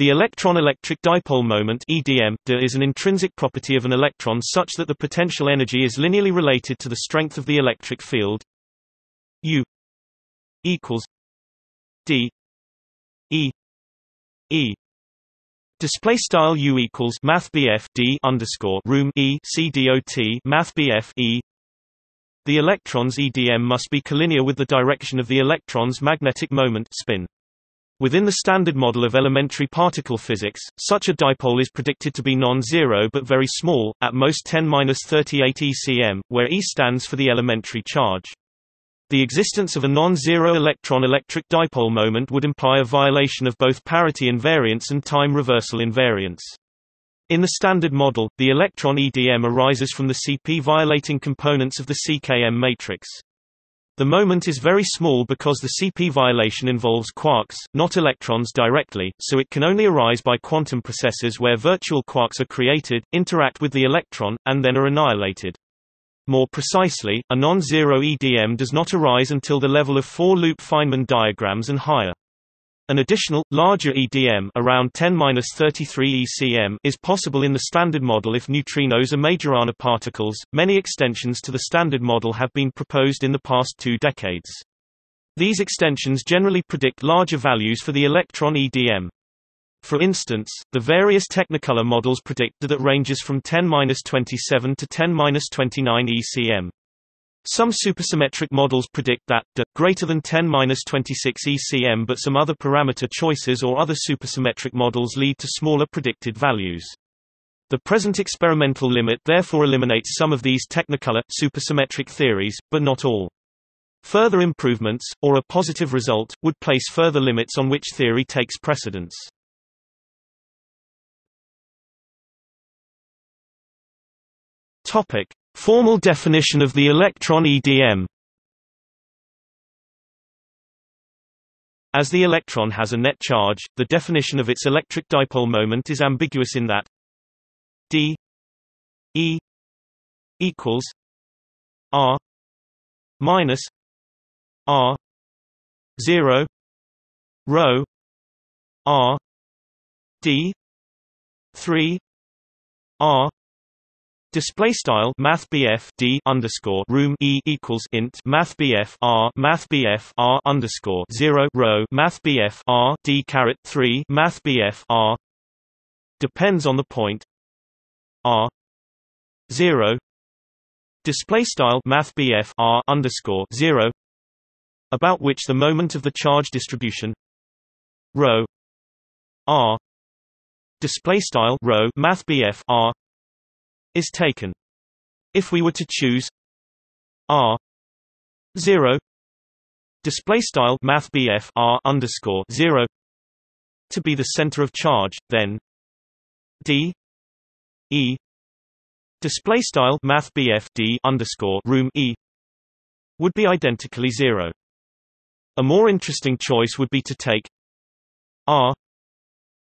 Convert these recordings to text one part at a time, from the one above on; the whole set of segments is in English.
The electron-electric dipole moment (EDM) is an intrinsic property of an electron such that the potential energy is linearly related to the strength of the electric field. U equals D E E Display style U equals Math D underscore room E C dot Math E The electron's EDM must be collinear with the direction of the electron's magnetic moment spin. Within the standard model of elementary particle physics, such a dipole is predicted to be non-zero but very small, at most 10-38 ECM, where E stands for the elementary charge. The existence of a non-zero electron-electric dipole moment would imply a violation of both parity invariance and time reversal invariance. In the standard model, the electron EDM arises from the CP violating components of the CKM matrix. The moment is very small because the CP violation involves quarks, not electrons directly, so it can only arise by quantum processes where virtual quarks are created, interact with the electron, and then are annihilated. More precisely, a non-zero EDM does not arise until the level of four-loop Feynman diagrams and higher. An additional, larger EDM around 10-33 ECM is possible in the standard model if neutrinos are Majorana particles. Many extensions to the standard model have been proposed in the past two decades. These extensions generally predict larger values for the electron EDM. For instance, the various Technicolor models predict that ranges from 10-27 to 10-29 ECM. Some supersymmetric models predict that d greater than 10-26 ECM but some other parameter choices or other supersymmetric models lead to smaller predicted values. The present experimental limit therefore eliminates some of these technicolor, supersymmetric theories, but not all. Further improvements, or a positive result, would place further limits on which theory takes precedence. Topic. Formal definition of the electron EDM As the electron has a net charge, the definition of its electric dipole moment is ambiguous in that d e equals r minus r 0 rho r d 3 r Display style Math D underscore room E equals int Math R Math R underscore zero row Math R D caret three Math R depends on the point R zero. Display style Math R underscore zero about which the moment of the charge distribution rho R. Display style rho Math R is taken. If we were to choose r 0 display style math r underscore 0 to be the center of charge, then d e display style math d underscore room e would be identically zero. A more interesting choice would be to take r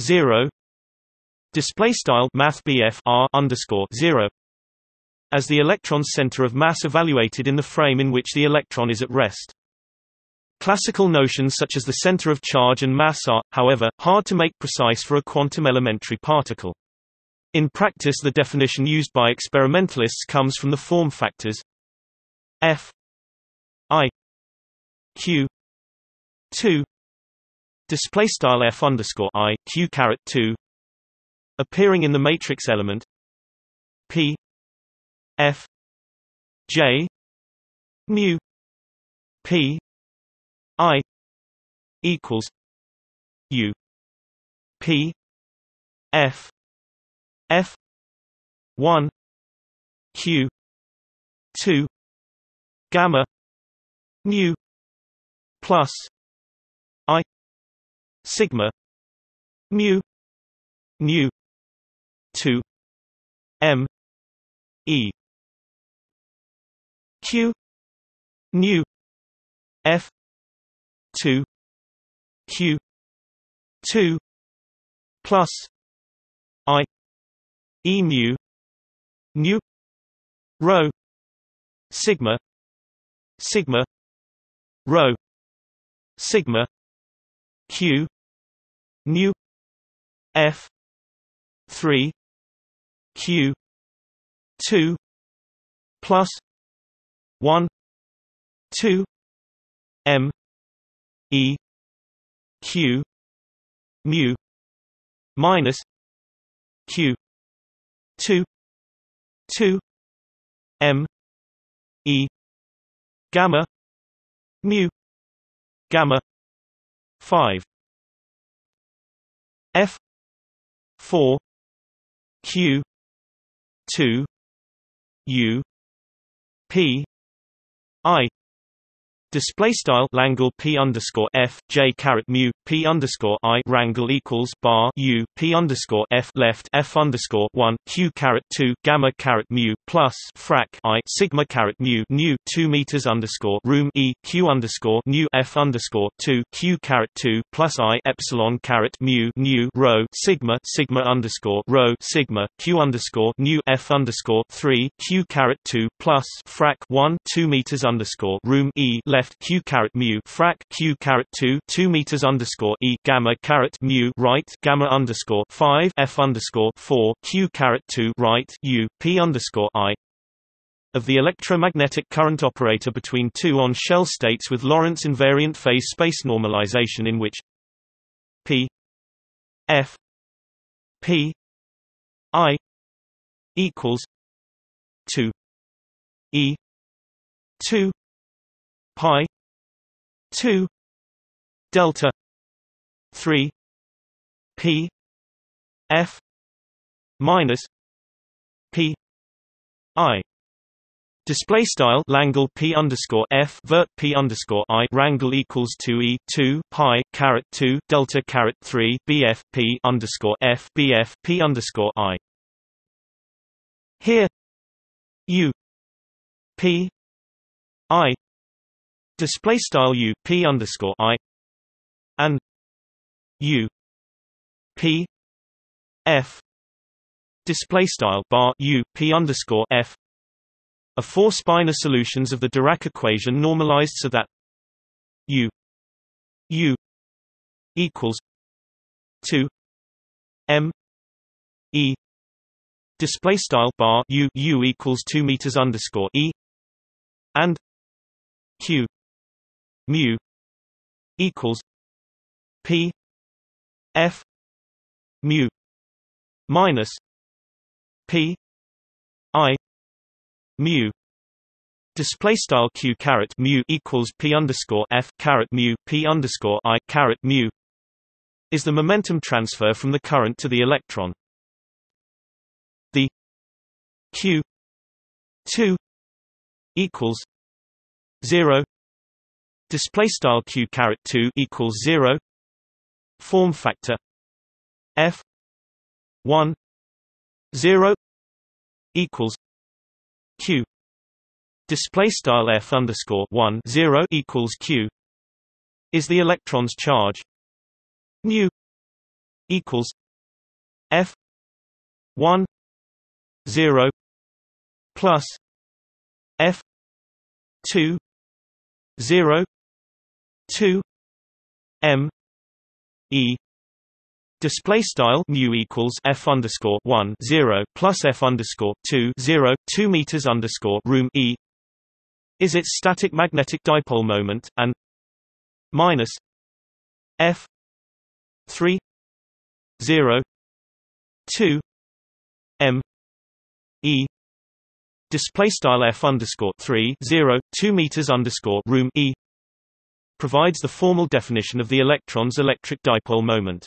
0 display style math r underscore 0 as the electron's center of mass evaluated in the frame in which the electron is at rest. Classical notions such as the center of charge and mass are, however, hard to make precise for a quantum elementary particle. In practice the definition used by experimentalists comes from the form factors f i q 2 display style f underscore i q caret 2 appearing in the matrix element P F J mu P I equals U P F F one Q two gamma mu plus I sigma mu nu 2 m e q nu f 2 q 2 plus i e mu nu rho sigma sigma rho sigma q nu F three Q two plus one two M E Q mu minus Q two two M E gamma mu gamma 5 f 4 q 2 u p i Display style Langle P underscore F J caret mu P underscore I rangle equals bar U P underscore F left F underscore one Q caret two gamma caret mu plus frac I sigma caret mu nu two meters underscore room E Q underscore nu F underscore two Q caret two plus I epsilon caret mu nu rho sigma sigma underscore rho sigma Q underscore nu F underscore three Q caret two plus frac one two meters underscore room E left left q caret mu frac q caret 2 2 meters underscore e gamma caret mu right gamma underscore 5 f underscore 4 q caret 2 right u p underscore i. Of the electromagnetic current operator between two on-shell states with Lorentz invariant phase space normalization in which p f p i equals 2 e 2 pi 2 delta 3 p f minus p i. Display style Langle P underscore F vert P underscore I rangle equals two E two pi caret two delta caret three BF P underscore F BF P underscore I. Here U P I display style u p underscore i and u p f display style bar u p underscore f are four spinor solutions of the Dirac equation normalized so that u u equals 2 m e display style bar u u equals 2 meters underscore e and q mu equals p f mu minus p i mu Display style q caret mu equals p underscore f caret mu p underscore i caret mu is the momentum transfer from the current to the electron. The q two equals zero display style q caret 2 equals 0 form factor f 1 0 equals q. Display style f underscore 1 0 equals q is the electron's charge. Mu equals f 1 0 plus f 2 0 2 m e display style mu equals f underscore 1 0 plus f underscore 2 0 2 meters underscore room e. Is its static magnetic dipole moment and minus f 3 0 2 m e display style f underscore 3 0 2 meters underscore room e provides the formal definition of the electron's electric dipole moment.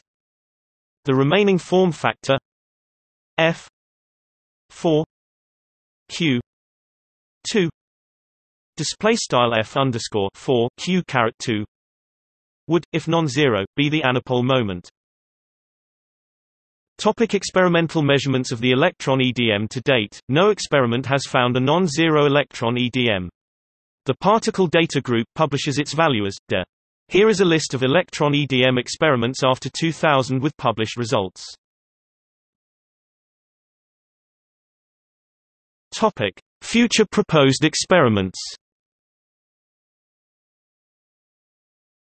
The remaining form factor F 4 Q 2 display style F underscore 4 Q caret 2 would, if non-zero, be the anapole moment. Topic experimental measurements of the electron EDM To date, no experiment has found a non-zero electron EDM. The Particle Data Group publishes its value as de. Here is a list of electron EDM experiments after 2000 with published results. Topic: Future proposed experiments.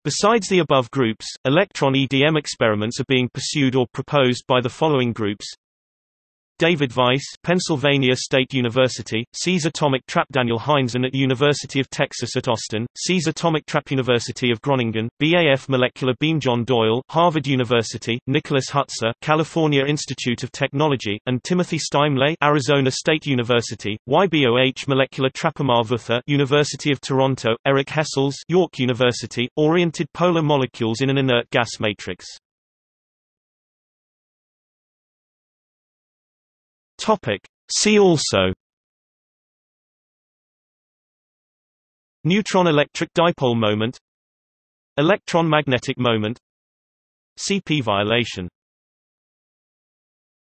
Besides the above groups, electron EDM experiments are being pursued or proposed by the following groups David Weiss, Pennsylvania State University, SEAS Atomic Trap Daniel Heinzen at University of Texas at Austin, SEAS Atomic Trap University of Groningen, BAF Molecular Beam John Doyle, Harvard University, Nicholas Hutzler, California Institute of Technology, and Timothy Steimle, Arizona State University, YBOH Molecular Trap Amar Vutha, University of Toronto, Eric Hessels, York University, Oriented polar molecules in an inert gas matrix. Topic. See also. Neutron electric dipole moment. Electron magnetic moment. CP violation